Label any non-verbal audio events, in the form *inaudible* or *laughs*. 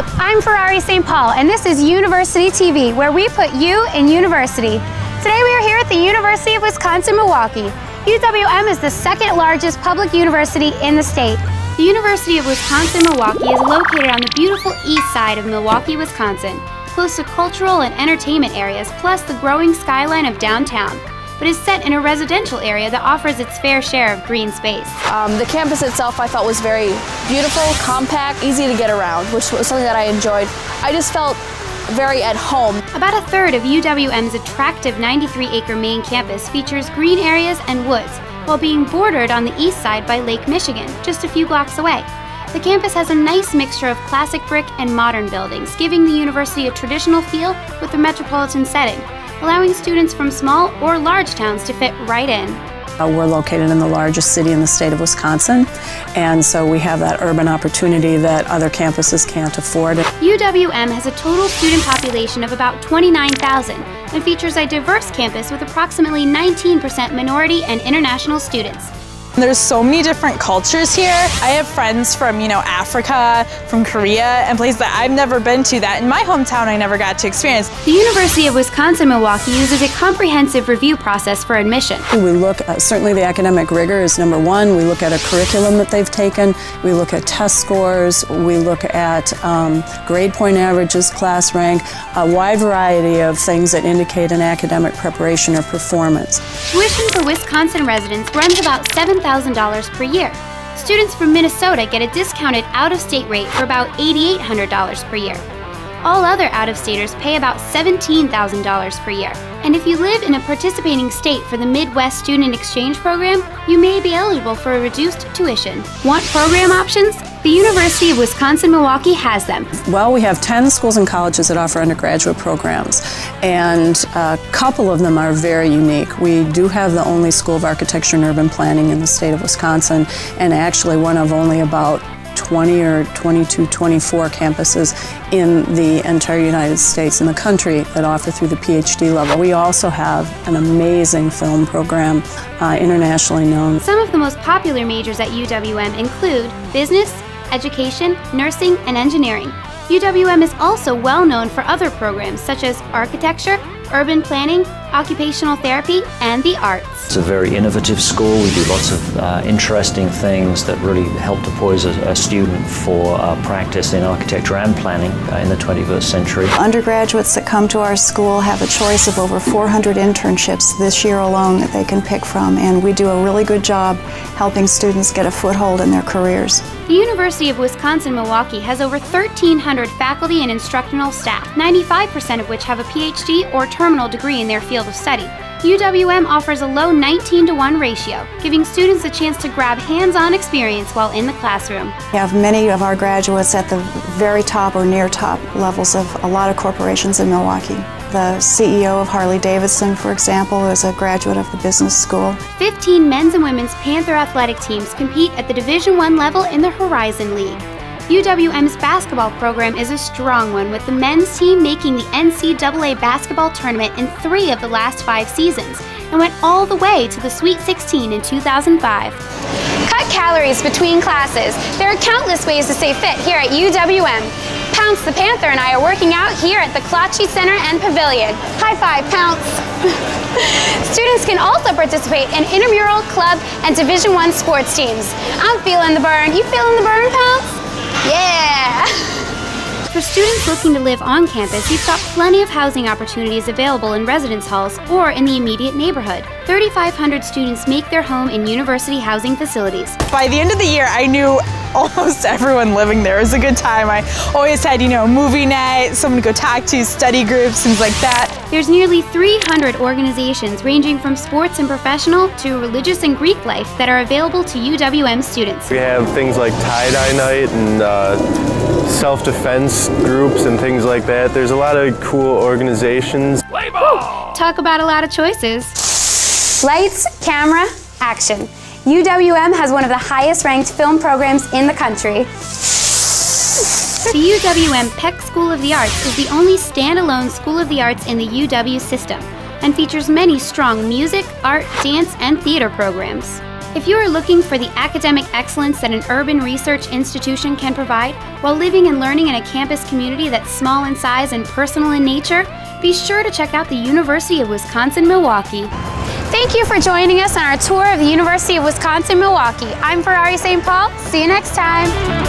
up? I'm Ferrari St. Paul, and this is University TV, where we put you in university. Today we are here at the University of Wisconsin-Milwaukee. UWM is the second largest public university in the state. The University of Wisconsin-Milwaukee is located on the beautiful east side of Milwaukee, Wisconsin, close to cultural and entertainment areas, plus the growing skyline of downtown but is set in a residential area that offers its fair share of green space. Um, the campus itself I thought was very beautiful, compact, easy to get around, which was something that I enjoyed. I just felt very at home. About a third of UWM's attractive 93-acre main campus features green areas and woods, while being bordered on the east side by Lake Michigan, just a few blocks away. The campus has a nice mixture of classic brick and modern buildings, giving the university a traditional feel with a metropolitan setting allowing students from small or large towns to fit right in. Uh, we're located in the largest city in the state of Wisconsin, and so we have that urban opportunity that other campuses can't afford. UWM has a total student population of about 29,000 and features a diverse campus with approximately 19% minority and international students. There's so many different cultures here. I have friends from, you know, Africa, from Korea, and places that I've never been to that in my hometown I never got to experience. The University of Wisconsin-Milwaukee uses a comprehensive review process for admission. We look at, certainly the academic rigor is number one. We look at a curriculum that they've taken. We look at test scores. We look at um, grade point averages, class rank, a wide variety of things that indicate an academic preparation or performance. Tuition for Wisconsin residents runs about 7 $1,000 per year. Students from Minnesota get a discounted out-of-state rate for about $8,800 per year. All other out-of-staters pay about $17,000 per year. And if you live in a participating state for the Midwest Student Exchange Program, you may be eligible for a reduced tuition. Want program options? The University of Wisconsin-Milwaukee has them. Well, we have 10 schools and colleges that offer undergraduate programs, and a couple of them are very unique. We do have the only School of Architecture and Urban Planning in the state of Wisconsin, and actually one of only about 20 or 22, 24 campuses in the entire United States and the country that offer through the PhD level. We also have an amazing film program, uh, internationally known. Some of the most popular majors at UWM include business, education, nursing, and engineering. UWM is also well known for other programs such as architecture, urban planning, occupational therapy, and the arts. It's a very innovative school. We do lots of uh, interesting things that really help to poise a, a student for uh, practice in architecture and planning uh, in the 21st century. Undergraduates that come to our school have a choice of over 400 internships this year alone that they can pick from, and we do a really good job helping students get a foothold in their careers. The University of Wisconsin-Milwaukee has over 1,300 faculty and instructional staff, 95% of which have a PhD or terminal degree in their field of study. UWM offers a low 19 to 1 ratio, giving students a chance to grab hands-on experience while in the classroom. We have many of our graduates at the very top or near top levels of a lot of corporations in Milwaukee. The CEO of Harley Davidson, for example, is a graduate of the business school. 15 men's and women's Panther athletic teams compete at the Division I level in the Horizon League. UWM's basketball program is a strong one, with the men's team making the NCAA basketball tournament in three of the last five seasons and went all the way to the Sweet 16 in 2005. Cut calories between classes. There are countless ways to stay fit here at UWM. Pounce the Panther and I are working out here at the Klotsche Center and Pavilion. High five, Pounce. *laughs* Students can also participate in intramural, club, and Division One sports teams. I'm feeling the burn. You feeling the burn, Pounce? Yeah! For students looking to live on campus, we've got plenty of housing opportunities available in residence halls or in the immediate neighborhood. 3,500 students make their home in university housing facilities. By the end of the year, I knew *laughs* almost everyone living there. It was a good time. I always had, you know, movie night, someone to go talk to, study groups, things like that. There's nearly 300 organizations ranging from sports and professional to religious and Greek life that are available to UWM students. We have things like tie-dye night and uh, self-defense groups and things like that. There's a lot of cool organizations. Talk about a lot of choices. Lights, camera, action. UWM has one of the highest ranked film programs in the country. The UWM Peck School of the Arts is the only standalone School of the Arts in the UW system and features many strong music, art, dance, and theater programs. If you are looking for the academic excellence that an urban research institution can provide while living and learning in a campus community that's small in size and personal in nature, be sure to check out the University of Wisconsin Milwaukee. Thank you for joining us on our tour of the University of Wisconsin Milwaukee. I'm Ferrari St. Paul. See you next time.